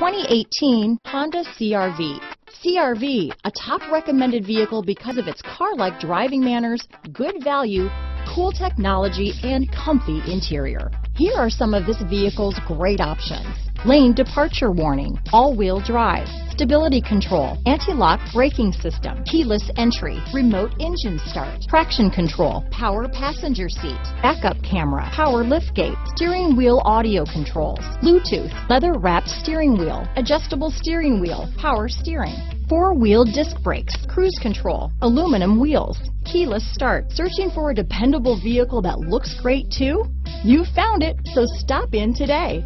2018 Honda CRV. CRV, a top recommended vehicle because of its car-like driving manners, good value, cool technology, and comfy interior. Here are some of this vehicle's great options. Lane departure warning, all-wheel drive, stability control, anti-lock braking system, keyless entry, remote engine start, traction control, power passenger seat, backup camera, power liftgate, steering wheel audio controls, Bluetooth, leather wrapped steering wheel, adjustable steering wheel, power steering, four-wheel disc brakes, cruise control, aluminum wheels, keyless start. Searching for a dependable vehicle that looks great too? You found it, so stop in today.